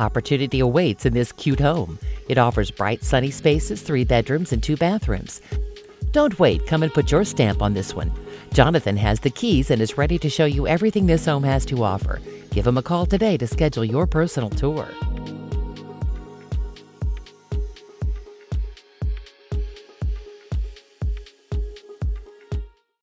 Opportunity awaits in this cute home. It offers bright, sunny spaces, three bedrooms, and two bathrooms. Don't wait, come and put your stamp on this one. Jonathon has the keys and is ready to show you everything this home has to offer. Give him a call today to schedule your personal tour.